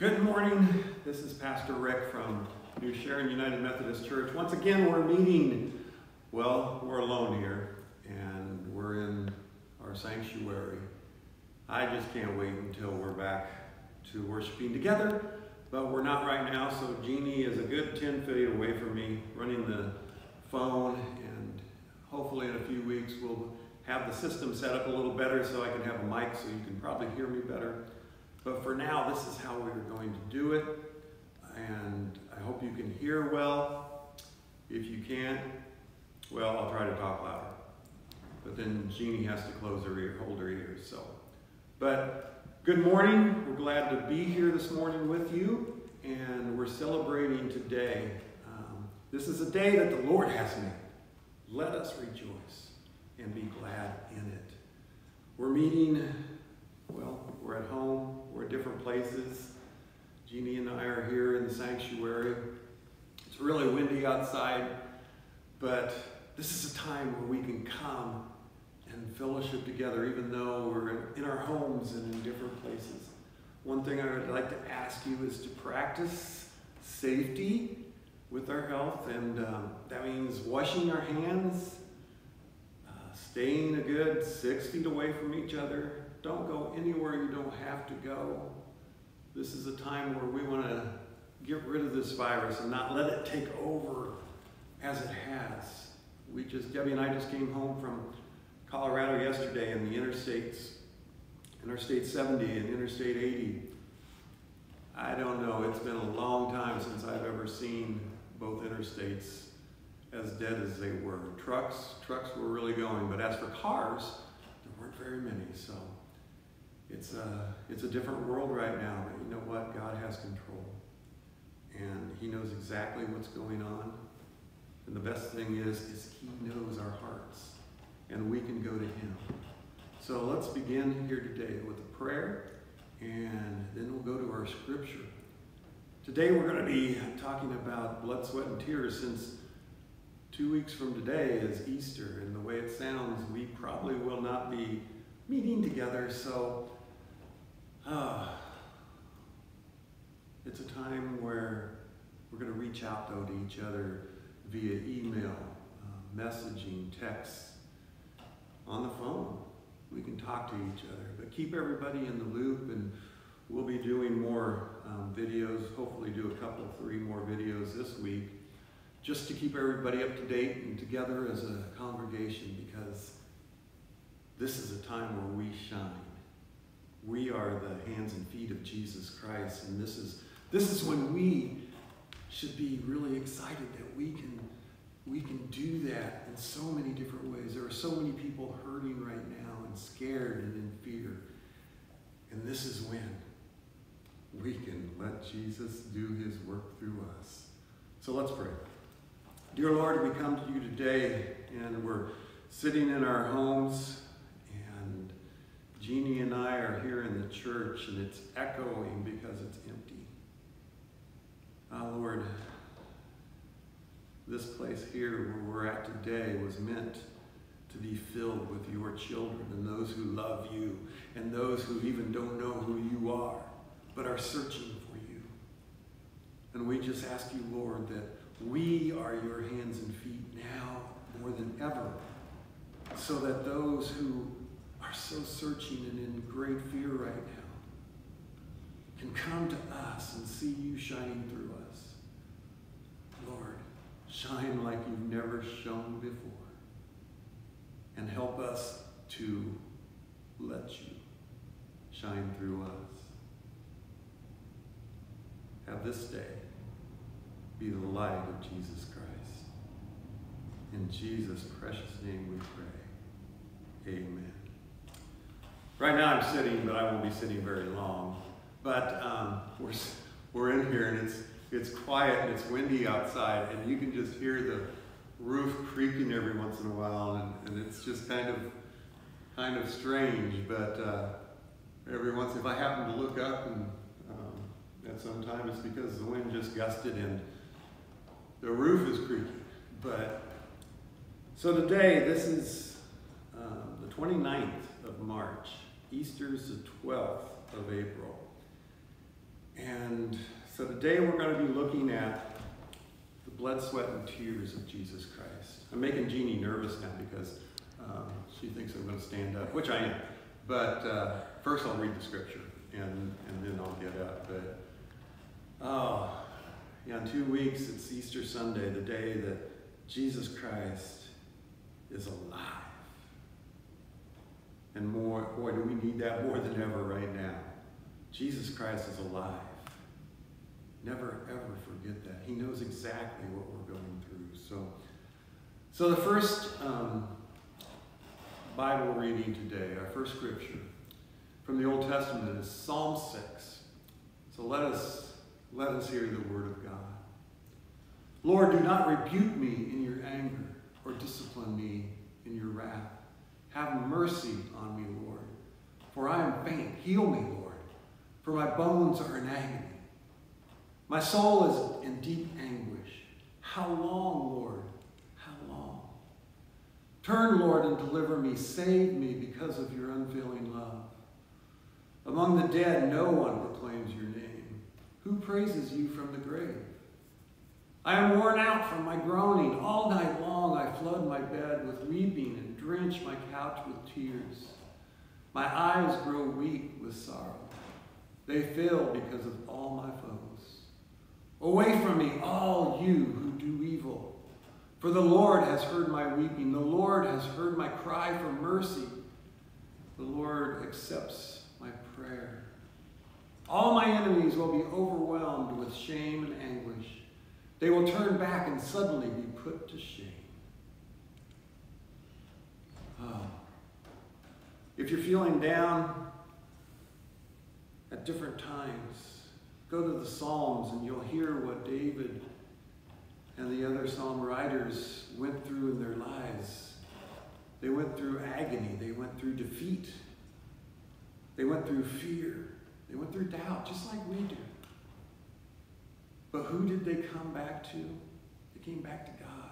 Good morning. This is Pastor Rick from New Sharon United Methodist Church. Once again, we're meeting. Well, we're alone here, and we're in our sanctuary. I just can't wait until we're back to worshiping together, but we're not right now. So Jeannie is a good 10 feet away from me, running the phone, and hopefully in a few weeks we'll have the system set up a little better so I can have a mic so you can probably hear me better. But for now, this is how we're going to do it. And I hope you can hear well. If you can't, well, I'll try to talk louder. But then Jeannie has to close her ear, hold her ears. So, but good morning. We're glad to be here this morning with you, and we're celebrating today. Um, this is a day that the Lord has made. Let us rejoice and be glad in it. We're meeting well, we're at home, we're at different places. Jeannie and I are here in the sanctuary. It's really windy outside, but this is a time where we can come and fellowship together, even though we're in our homes and in different places. One thing I would like to ask you is to practice safety with our health, and um, that means washing our hands, uh, staying a good six feet away from each other, don't go anywhere you don't have to go. This is a time where we want to get rid of this virus and not let it take over as it has. We just, Debbie and I just came home from Colorado yesterday and the interstates, Interstate 70 and Interstate 80. I don't know, it's been a long time since I've ever seen both interstates as dead as they were. Trucks, trucks were really going, but as for cars, there weren't very many, so it's a, it's a different world right now, but you know what? God has control. And he knows exactly what's going on. And the best thing is, is he knows our hearts. And we can go to him. So let's begin here today with a prayer, and then we'll go to our scripture. Today we're going to be talking about blood, sweat, and tears since two weeks from today is Easter, and the way it sounds, we probably will not be meeting together. So Ah, it's a time where we're going to reach out, though, to each other via email, uh, messaging, texts, on the phone. We can talk to each other, but keep everybody in the loop, and we'll be doing more um, videos, hopefully do a couple, three more videos this week, just to keep everybody up to date and together as a congregation, because this is a time where we shine we are the hands and feet of Jesus Christ. And this is, this is when we should be really excited that we can, we can do that in so many different ways. There are so many people hurting right now and scared and in fear. And this is when we can let Jesus do his work through us. So let's pray. Dear Lord, we come to you today and we're sitting in our homes Jeannie and I are here in the church and it's echoing because it's empty. Oh, Lord, this place here where we're at today was meant to be filled with your children and those who love you and those who even don't know who you are but are searching for you. And we just ask you, Lord, that we are your hands and feet now more than ever so that those who are so searching and in great fear right now can come to us and see you shining through us. Lord, shine like you've never shone before. And help us to let you shine through us. Have this day be the light of Jesus Christ. In Jesus' precious name we pray. Amen. Right now I'm sitting, but I won't be sitting very long. But um, we're, we're in here and it's, it's quiet and it's windy outside and you can just hear the roof creaking every once in a while and, and it's just kind of kind of strange. But uh, every once if I happen to look up and um, at some time it's because the wind just gusted and the roof is creaking. But so today this is um, the 29th of March Easter's the 12th of April. And so today we're going to be looking at the blood, sweat, and tears of Jesus Christ. I'm making Jeannie nervous now because um, she thinks I'm going to stand up, which I am. But uh, first I'll read the scripture and, and then I'll get up. But oh, yeah, in two weeks it's Easter Sunday, the day that Jesus Christ is alive. And more, boy, do we need that more than ever right now. Jesus Christ is alive. Never ever forget that. He knows exactly what we're going through. So, so the first um, Bible reading today, our first scripture from the Old Testament is Psalm 6. So let us let us hear the word of God. Lord, do not rebuke me in your anger or discipline me in your wrath. Have mercy on me, Lord, for I am faint. Heal me, Lord, for my bones are in agony. My soul is in deep anguish. How long, Lord? How long? Turn, Lord, and deliver me. Save me because of your unfailing love. Among the dead, no one proclaims your name. Who praises you from the grave? I am worn out from my groaning. All night long I flood my bed with weeping and drench my couch with tears. My eyes grow weak with sorrow. They fail because of all my foes. Away from me, all you who do evil. For the Lord has heard my weeping. The Lord has heard my cry for mercy. The Lord accepts my prayer. All my enemies will be overwhelmed with shame and anguish. They will turn back and suddenly be put to shame. Oh. If you're feeling down at different times, go to the Psalms and you'll hear what David and the other psalm writers went through in their lives. They went through agony, they went through defeat, they went through fear, they went through doubt, just like we do. But who did they come back to? They came back to God.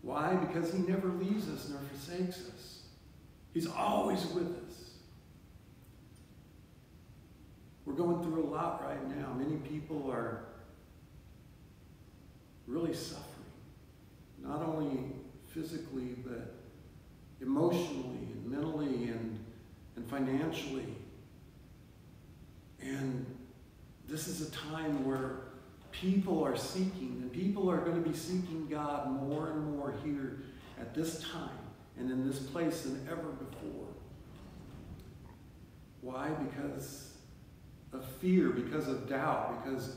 Why? Because He never leaves us nor forsakes us. He's always with us. We're going through a lot right now. Many people are really suffering, not only physically, but emotionally and mentally and, and financially. And this is a time where people are seeking, and people are going to be seeking God more and more here at this time and in this place than ever before. Why? Because of fear, because of doubt, because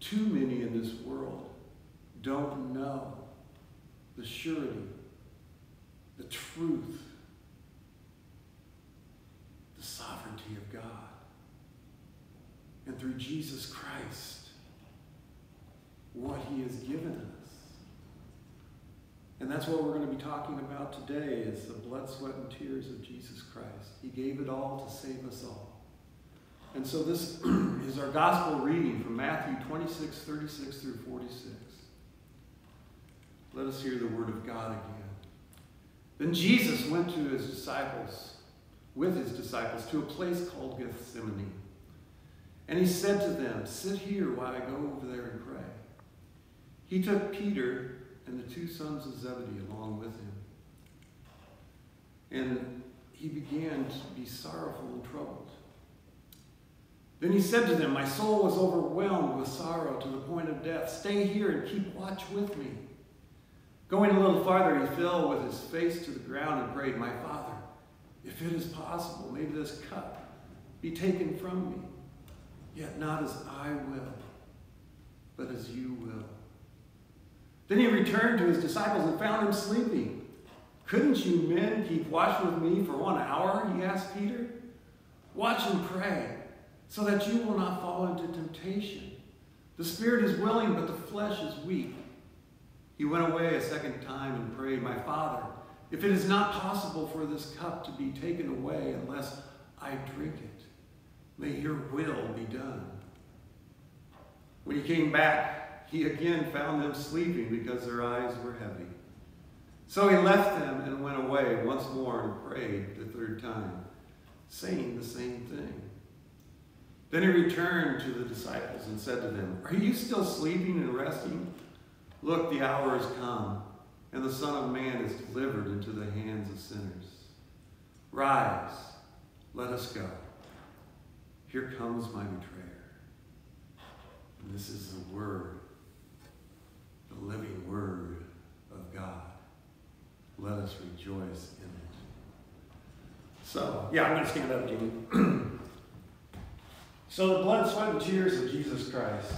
too many in this world don't know the surety, the truth, the sovereignty of God and through Jesus Christ what he has given us. And that's what we're going to be talking about today is the blood, sweat, and tears of Jesus Christ. He gave it all to save us all. And so this is our gospel reading from Matthew 26, 36 through 46. Let us hear the word of God again. Then Jesus went to his disciples, with his disciples, to a place called Gethsemane and he said to them, Sit here while I go over there and pray. He took Peter and the two sons of Zebedee along with him. And he began to be sorrowful and troubled. Then he said to them, My soul is overwhelmed with sorrow to the point of death. Stay here and keep watch with me. Going a little farther, he fell with his face to the ground and prayed, My Father, if it is possible, may this cup be taken from me. Yet not as I will, but as you will. Then he returned to his disciples and found them sleeping. Couldn't you men keep watch with me for one hour? He asked Peter. Watch and pray, so that you will not fall into temptation. The spirit is willing, but the flesh is weak. He went away a second time and prayed, My Father, if it is not possible for this cup to be taken away unless I drink it, May your will be done. When he came back, he again found them sleeping because their eyes were heavy. So he left them and went away once more and prayed the third time, saying the same thing. Then he returned to the disciples and said to them, Are you still sleeping and resting? Look, the hour has come, and the Son of Man is delivered into the hands of sinners. Rise, let us go. Here comes my betrayer. And this is the word, the living word of God. Let us rejoice in it. So, yeah, I'm going to stand up, Jeannie. so, the blood, sweat, and tears of Jesus Christ.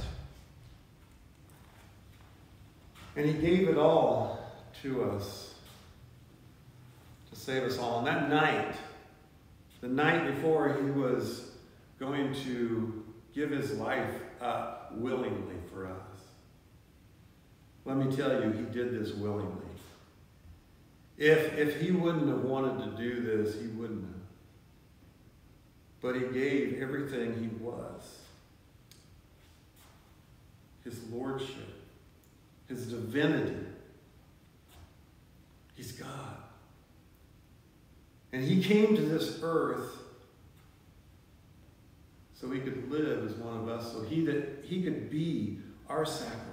And he gave it all to us to save us all. And that night, the night before he was going to give his life up willingly for us, let me tell you, he did this willingly. If, if he wouldn't have wanted to do this, he wouldn't have. But he gave everything he was his lordship, his divinity. He's God. And he came to this earth so he could live as one of us, so he that he could be our sacrifice.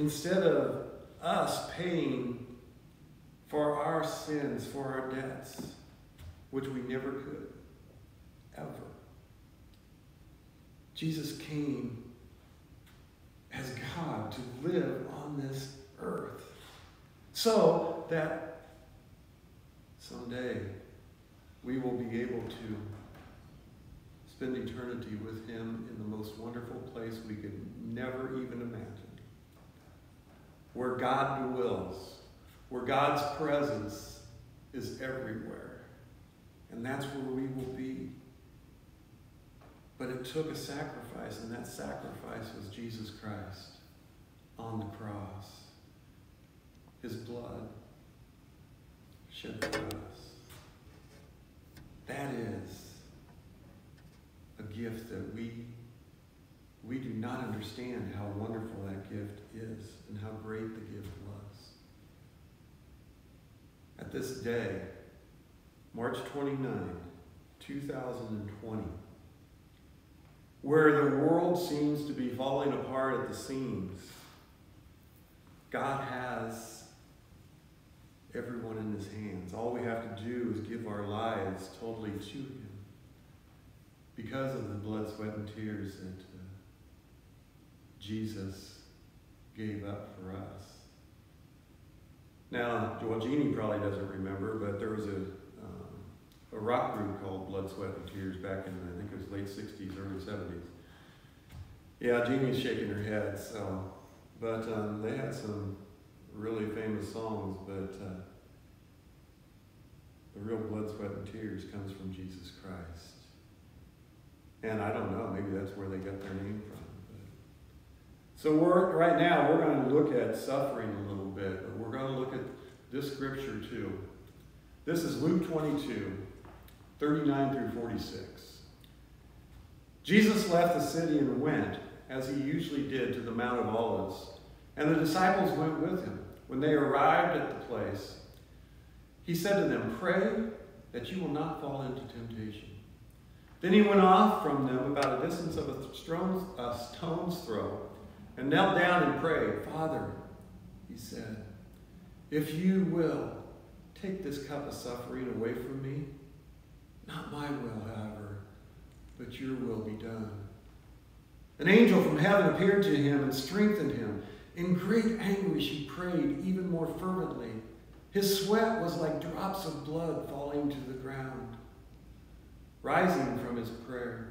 Instead of us paying for our sins, for our debts, which we never could, ever. Jesus came as God to live on this earth so that someday we will be able to spend eternity with Him in the most wonderful place we could never even imagine, where God dwells, where God's presence is everywhere. And that's where we will be. But it took a sacrifice, and that sacrifice was Jesus Christ on the cross. His blood shed for us. That is a gift that we we do not understand how wonderful that gift is and how great the gift was this day, March 29, 2020, where the world seems to be falling apart at the seams, God has everyone in his hands. All we have to do is give our lives totally to him because of the blood, sweat, and tears that uh, Jesus gave up for us. Now, well, Jeannie probably doesn't remember, but there was a, um, a rock group called Blood, Sweat, and Tears back in, I think it was late 60s, early 70s. Yeah, Jeannie's shaking her head, so, but um, they had some really famous songs, but uh, the real blood, sweat, and tears comes from Jesus Christ. And I don't know, maybe that's where they got their name from. So we're right now we're going to look at suffering a little bit, but we're going to look at this scripture too. This is Luke 22, 39 through 46. Jesus left the city and went, as he usually did, to the Mount of Olives, and the disciples went with him. When they arrived at the place, he said to them, Pray that you will not fall into temptation. Then he went off from them about a distance of a stone's throw and knelt down and prayed. Father, he said, if you will, take this cup of suffering away from me. Not my will, however, but your will be done. An angel from heaven appeared to him and strengthened him. In great anguish, he prayed even more fervently. His sweat was like drops of blood falling to the ground. Rising from his prayer,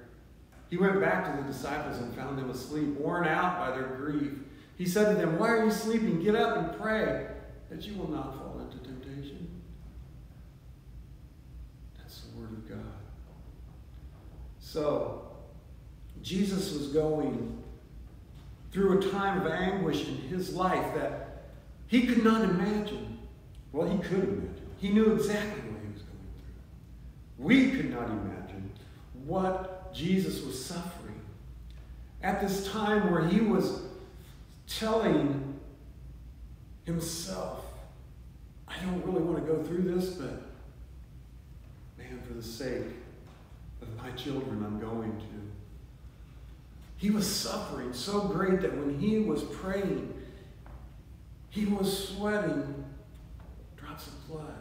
he went back to the disciples and found them asleep, worn out by their grief. He said to them, Why are you sleeping? Get up and pray that you will not fall into temptation. That's the word of God. So, Jesus was going through a time of anguish in his life that he could not imagine. Well, he could imagine. He knew exactly what he was going through. We could not imagine what Jesus was suffering. At this time where he was telling himself, I don't really want to go through this, but man, for the sake of my children I'm going to. He was suffering so great that when he was praying, he was sweating drops of blood.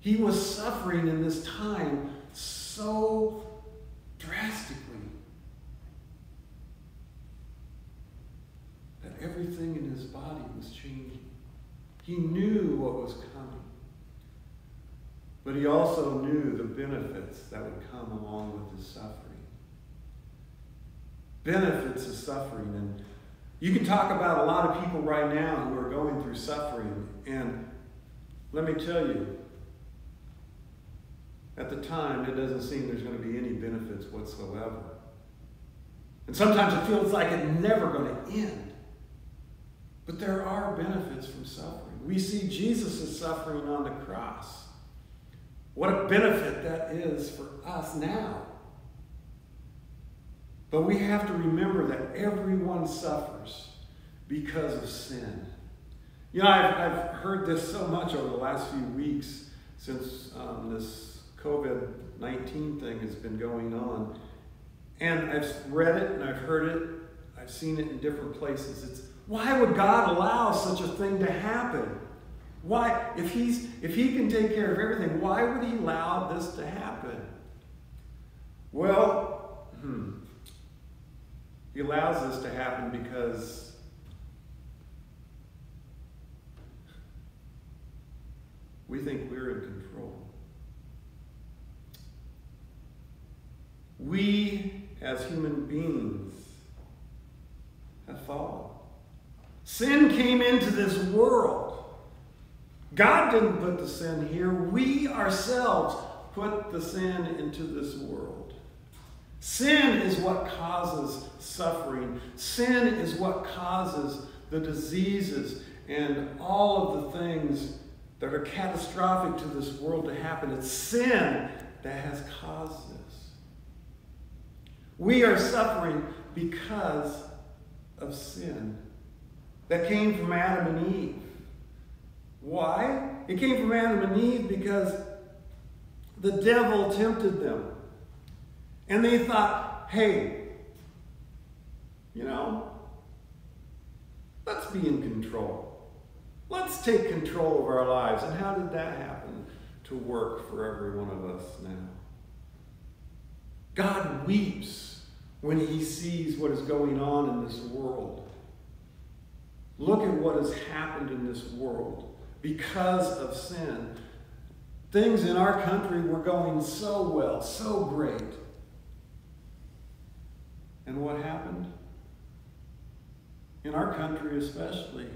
He was suffering in this time so drastically that everything in his body was changing. He knew what was coming. But he also knew the benefits that would come along with his suffering. Benefits of suffering. And you can talk about a lot of people right now who are going through suffering. And let me tell you, at the time, it doesn't seem there's going to be any benefits whatsoever. And sometimes it feels like it's never going to end. But there are benefits from suffering. We see Jesus' suffering on the cross. What a benefit that is for us now. But we have to remember that everyone suffers because of sin. You know, I've, I've heard this so much over the last few weeks since um, this COVID 19 thing has been going on. And I've read it and I've heard it, I've seen it in different places. It's why would God allow such a thing to happen? Why, if he's if he can take care of everything, why would he allow this to happen? Well, hmm, he allows this to happen because we think we're in control. We, as human beings, have fallen. Sin came into this world. God didn't put the sin here. We ourselves put the sin into this world. Sin is what causes suffering. Sin is what causes the diseases and all of the things that are catastrophic to this world to happen. It's sin that has caused this. We are suffering because of sin that came from Adam and Eve. Why? It came from Adam and Eve because the devil tempted them. And they thought, hey, you know, let's be in control. Let's take control of our lives. And how did that happen to work for every one of us now? God weeps when he sees what is going on in this world. Look at what has happened in this world because of sin. Things in our country were going so well, so great. And what happened? In our country, especially,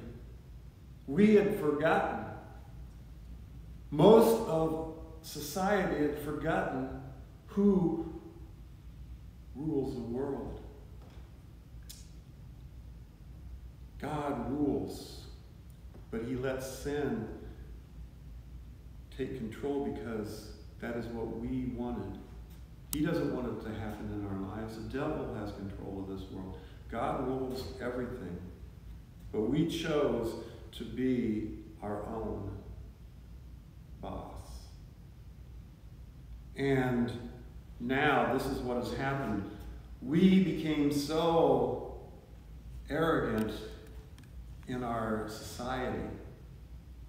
we had forgotten. Most of society had forgotten who rules the world. God rules, but he lets sin take control because that is what we wanted. He doesn't want it to happen in our lives. The devil has control of this world. God rules everything. But we chose to be our own boss. And now this is what has happened. We became so arrogant in our society.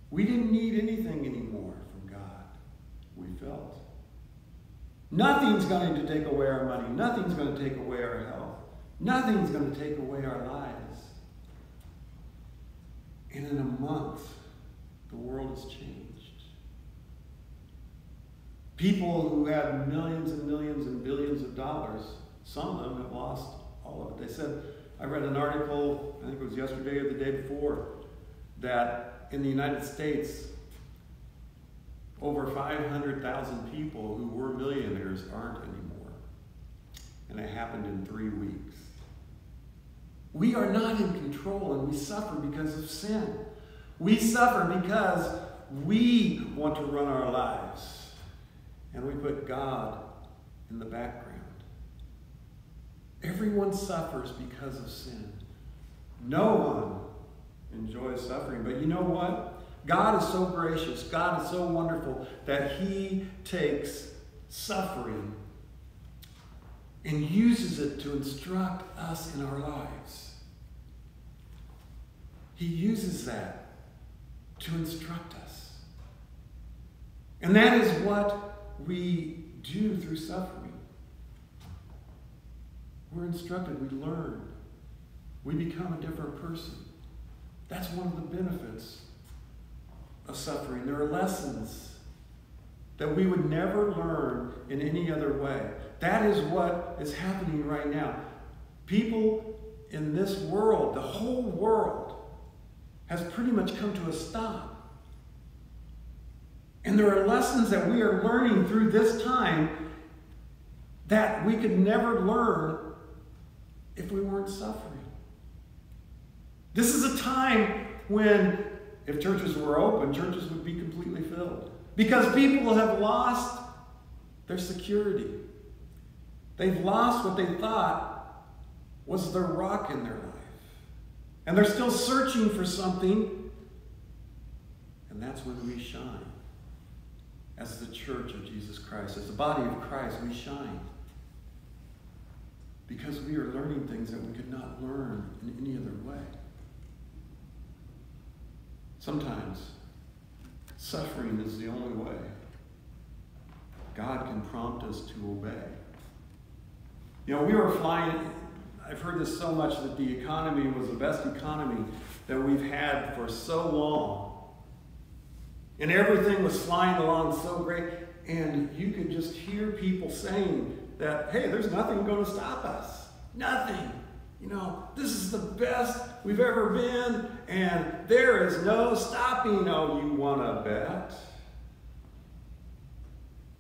We didn't need anything anymore from God, we felt. Nothing's going to take away our money. Nothing's going to take away our health. Nothing's going to take away our lives. And in a month, the world has changed. People who had millions and millions and billions of dollars, some of them have lost all of it. They said, I read an article, I think it was yesterday or the day before, that in the United States, over 500,000 people who were millionaires aren't anymore. And it happened in three weeks. We are not in control and we suffer because of sin. We suffer because we want to run our lives and we put God in the background. Everyone suffers because of sin. No one enjoys suffering. But you know what? God is so gracious, God is so wonderful that He takes suffering and uses it to instruct us in our lives. He uses that to instruct us. And that is what we do through suffering. We're instructed, we learn, we become a different person. That's one of the benefits of suffering. There are lessons that we would never learn in any other way. That is what is happening right now. People in this world, the whole world, has pretty much come to a stop. And there are lessons that we are learning through this time that we could never learn if we weren't suffering. This is a time when, if churches were open, churches would be completely filled. Because people have lost their security. They've lost what they thought was their rock in their life. And they're still searching for something. And that's when we shine. As the church of Jesus Christ, as the body of Christ, we shine. Because we are learning things that we could not learn in any other way. Sometimes suffering is the only way God can prompt us to obey. You know, we were flying, I've heard this so much that the economy was the best economy that we've had for so long. And everything was flying along so great. And you could just hear people saying that, hey, there's nothing going to stop us. Nothing. You know, this is the best we've ever been, and there is no stopping. Oh, you want to bet?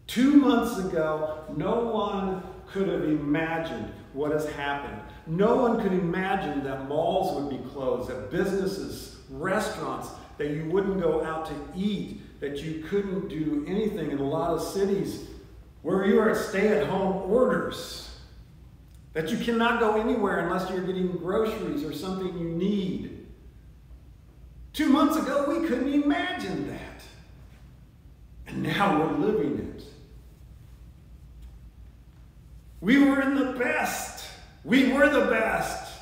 Two months ago, no one could have imagined what has happened. No one could imagine that malls would be closed, that businesses, restaurants, that you wouldn't go out to eat, that you couldn't do anything in a lot of cities where you are at stay at home orders. That you cannot go anywhere unless you're getting groceries or something you need. Two months ago, we couldn't imagine that. And now we're living it. We were in the best. We were the best.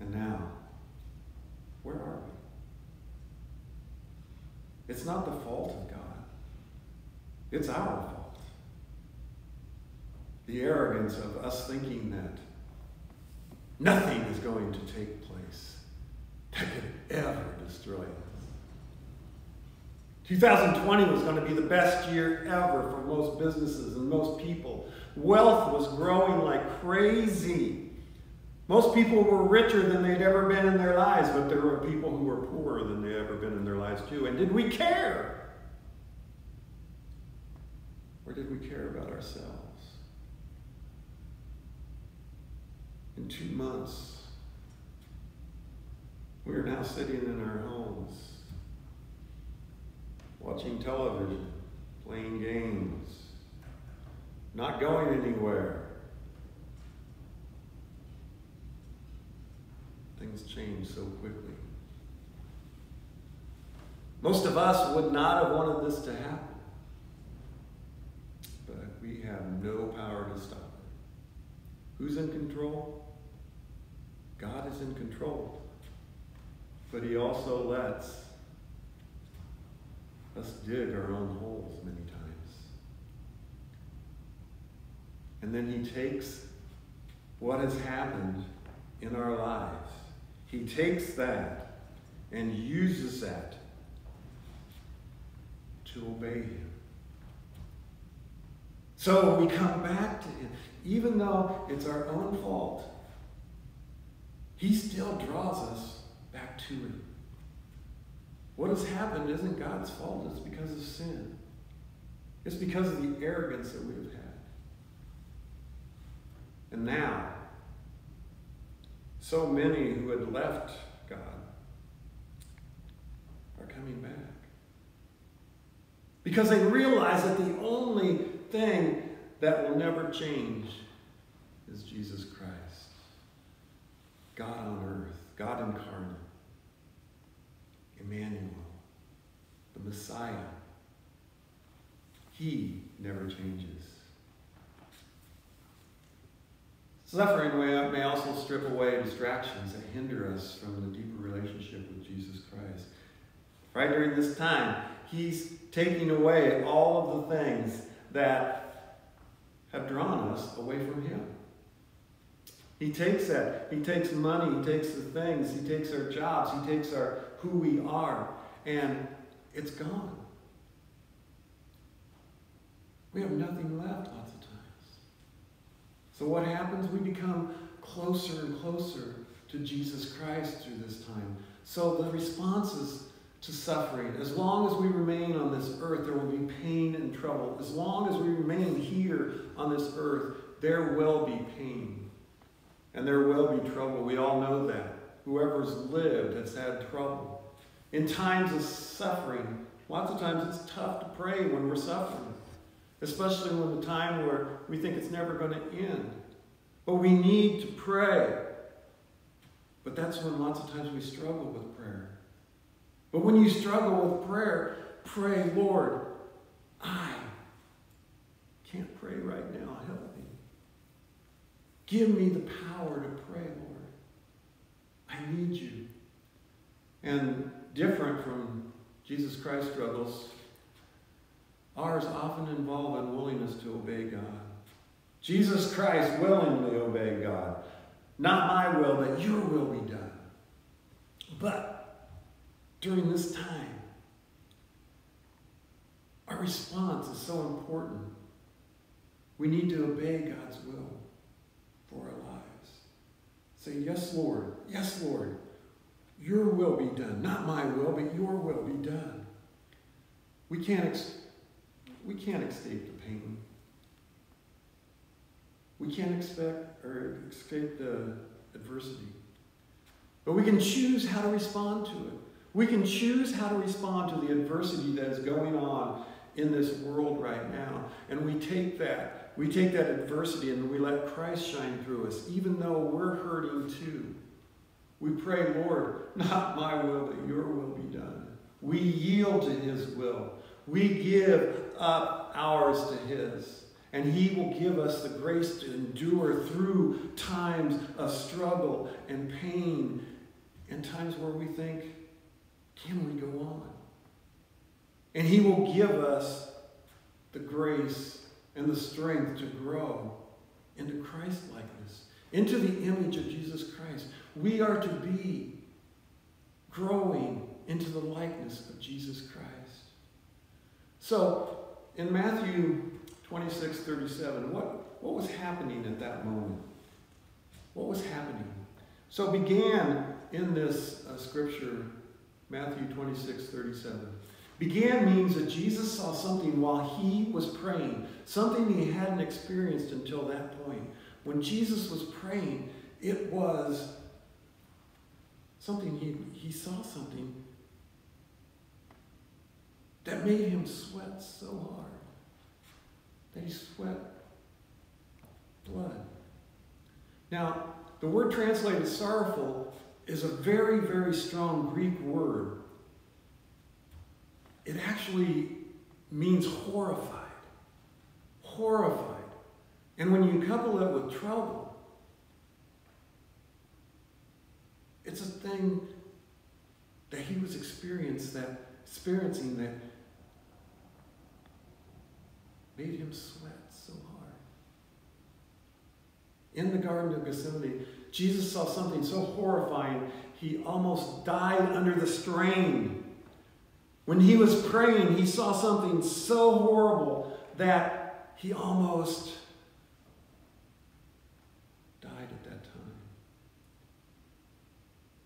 And now, where are we? It's not the fault of God, it's our fault the arrogance of us thinking that nothing is going to take place that could ever destroy us. 2020 was going to be the best year ever for most businesses and most people. Wealth was growing like crazy. Most people were richer than they'd ever been in their lives, but there were people who were poorer than they'd ever been in their lives, too. And did we care? Or did we care about ourselves? in two months. We are now sitting in our homes, watching television, playing games, not going anywhere. Things change so quickly. Most of us would not have wanted this to happen, but we have no power to stop it. Who's in control? God is in control. But He also lets us dig our own holes many times. And then He takes what has happened in our lives, He takes that and uses that to obey Him. So we come back to Him, even though it's our own fault. He still draws us back to Him. What has happened isn't God's fault, it's because of sin. It's because of the arrogance that we have had. And now, so many who had left God are coming back. Because they realize that the only thing that will never change is Jesus Christ. God on earth, God incarnate, Emmanuel, the Messiah. He never changes. Suffering may also strip away distractions that hinder us from the deeper relationship with Jesus Christ. Right during this time, He's taking away all of the things that have drawn us away from Him. He takes that. He takes money. He takes the things. He takes our jobs. He takes our who we are, and it's gone. We have nothing left. So what happens? We become closer and closer to Jesus Christ through this time. So the responses to suffering, as long as we remain on this earth, there will be pain and trouble. As long as we remain here on this earth, there will be pain. And there will be trouble. We all know that. Whoever's lived has had trouble. In times of suffering, lots of times it's tough to pray when we're suffering especially when the time where we think it's never going to end. But we need to pray. But that's when lots of times we struggle with prayer. But when you struggle with prayer, pray, Lord, I can't pray right now. Help me. Give me the power to pray, Lord. I need you. And different from Jesus Christ struggles, Ours often involve unwillingness to obey God. Jesus Christ willingly obeyed God. Not my will, but your will be done. But during this time, our response is so important. We need to obey God's will for our lives. Say, Yes, Lord. Yes, Lord. Your will be done. Not my will, but your will be done. We can't we can't escape the pain. We can't expect or escape the adversity. But we can choose how to respond to it. We can choose how to respond to the adversity that is going on in this world right now. And we take that, we take that adversity and we let Christ shine through us, even though we're hurting too. We pray, Lord, not my will, but your will be done. We yield to his will. We give up ours to His. And He will give us the grace to endure through times of struggle and pain and times where we think, can we go on? And He will give us the grace and the strength to grow into Christ likeness, into the image of Jesus Christ. We are to be growing into the likeness of Jesus Christ. So, in Matthew 26, 37, what, what was happening at that moment? What was happening? So began in this uh, scripture, Matthew 26, 37. Began means that Jesus saw something while he was praying, something he hadn't experienced until that point. When Jesus was praying, it was something he, he saw something that made him sweat so hard that he sweat blood. Now, the word translated sorrowful is a very, very strong Greek word. It actually means horrified. Horrified. And when you couple it with trouble, it's a thing that he was experiencing that, experiencing that made him sweat so hard. In the Garden of Gethsemane, Jesus saw something so horrifying, he almost died under the strain. When he was praying, he saw something so horrible that he almost died at that time.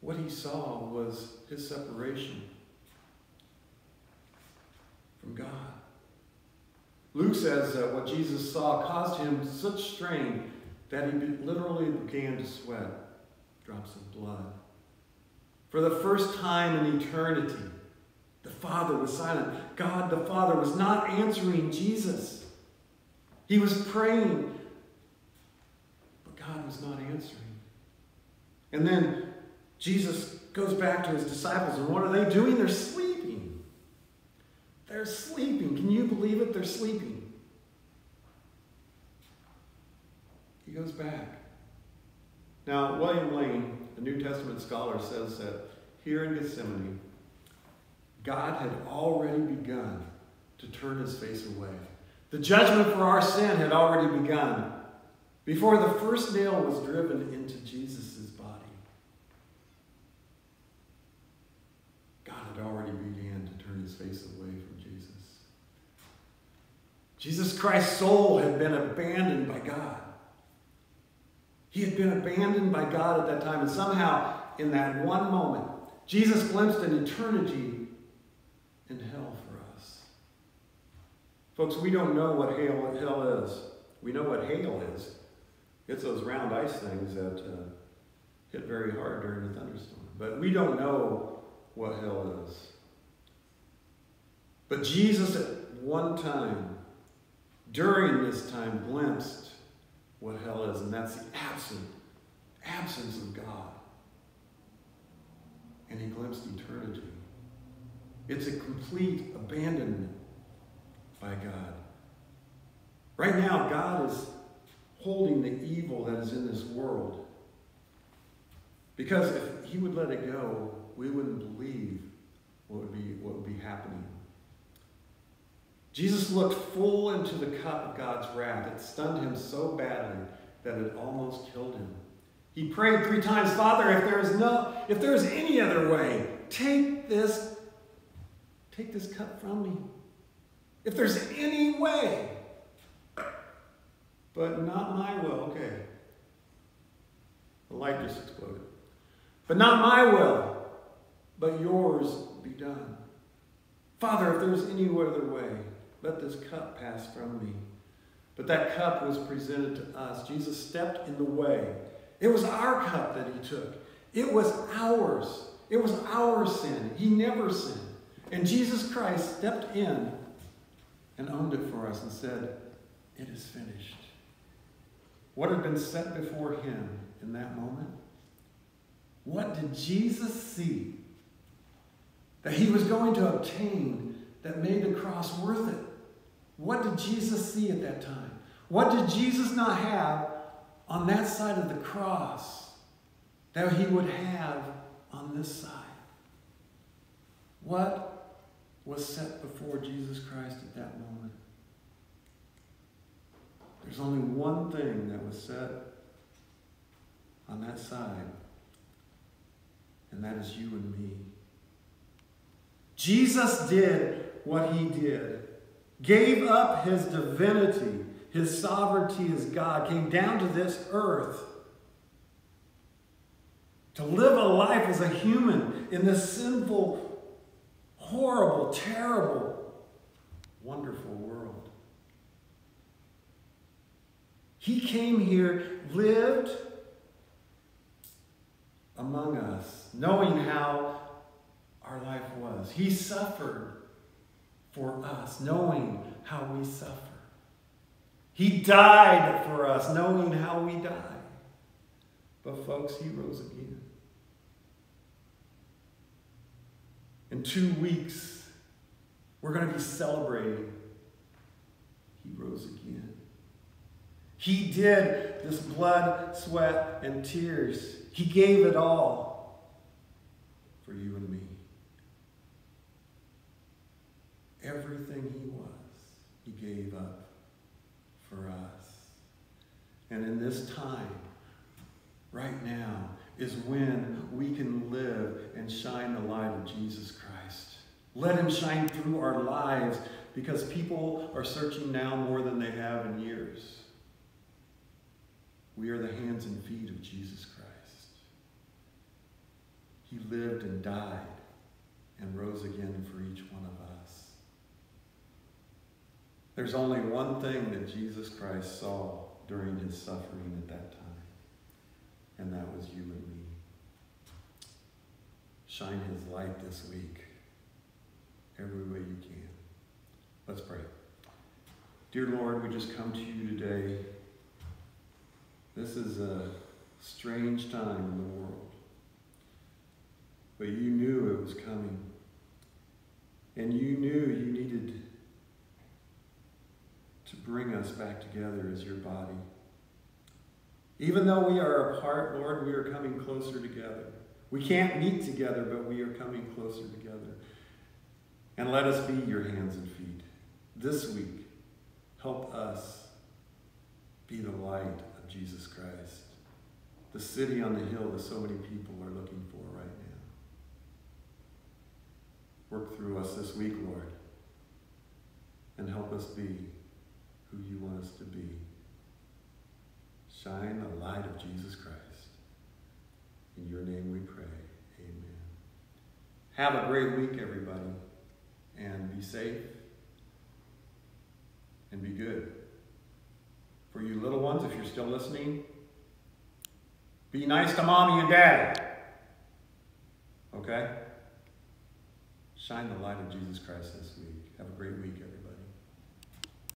What he saw was his separation from God. Luke says that what Jesus saw caused him such strain that he literally began to sweat drops of blood. For the first time in eternity, the Father was silent. God the Father was not answering Jesus. He was praying, but God was not answering. And then Jesus goes back to his disciples, and what are they doing? They're sleeping. They're sleeping. Can you believe it? They're sleeping. He goes back. Now, William Lane, a New Testament scholar, says that here in Gethsemane, God had already begun to turn his face away. The judgment for our sin had already begun before the first nail was driven into Jesus' body. God had already began to turn his face away from Jesus. Christ's soul had been abandoned by God. He had been abandoned by God at that time, and somehow, in that one moment, Jesus glimpsed an eternity in hell for us. Folks, we don't know what hell, hell is. We know what hail is. It's those round ice things that uh, hit very hard during a thunderstorm. But we don't know what hell is. But Jesus, at one time, during this time, glimpsed what hell is, and that's the absent, absence of God. And he glimpsed eternity. It's a complete abandonment by God. Right now, God is holding the evil that is in this world. Because if he would let it go, we wouldn't believe what would be, what would be happening. Jesus looked full into the cup of God's wrath. It stunned him so badly that it almost killed him. He prayed three times, Father, if there is no, if there is any other way, take this, take this cup from me. If there's any way. But not my will. Okay. The light just exploded. But not my will, but yours be done. Father, if there's any other way, let this cup pass from me. But that cup was presented to us. Jesus stepped in the way. It was our cup that he took. It was ours. It was our sin. He never sinned. And Jesus Christ stepped in and owned it for us and said, It is finished. What had been set before him in that moment? What did Jesus see that he was going to obtain that made the cross worth it? What did Jesus see at that time? What did Jesus not have on that side of the cross that he would have on this side? What was set before Jesus Christ at that moment? There's only one thing that was set on that side, and that is you and me. Jesus did what he did, gave up his divinity, his sovereignty as God, came down to this earth to live a life as a human in this sinful, horrible, terrible, wonderful world. He came here, lived among us, knowing how our life was. He suffered for us, knowing how we suffer. He died for us, knowing how we die. But, folks, he rose again. In two weeks, we're going to be celebrating. He rose again. He did this blood, sweat, and tears. He gave it all for you and me. Everything he was, he gave up for us. And in this time, right now, is when we can live and shine the light of Jesus Christ. Let him shine through our lives because people are searching now more than they have in years. We are the hands and feet of Jesus Christ. He lived and died and rose again for each one of us. There's only one thing that Jesus Christ saw during his suffering at that time, and that was you and me. Shine his light this week every way you can. Let's pray. Dear Lord, we just come to you today this is a strange time in the world. But you knew it was coming. And you knew you needed bring us back together as your body. Even though we are apart, Lord, we are coming closer together. We can't meet together, but we are coming closer together. And let us be your hands and feet. This week, help us be the light of Jesus Christ, the city on the hill that so many people are looking for right now. Work through us this week, Lord, and help us be who you want us to be. Shine the light of Jesus Christ. In your name we pray. Amen. Have a great week, everybody, and be safe and be good. For you little ones, if you're still listening, be nice to mommy and daddy. Okay? Shine the light of Jesus Christ this week. Have a great week, everybody.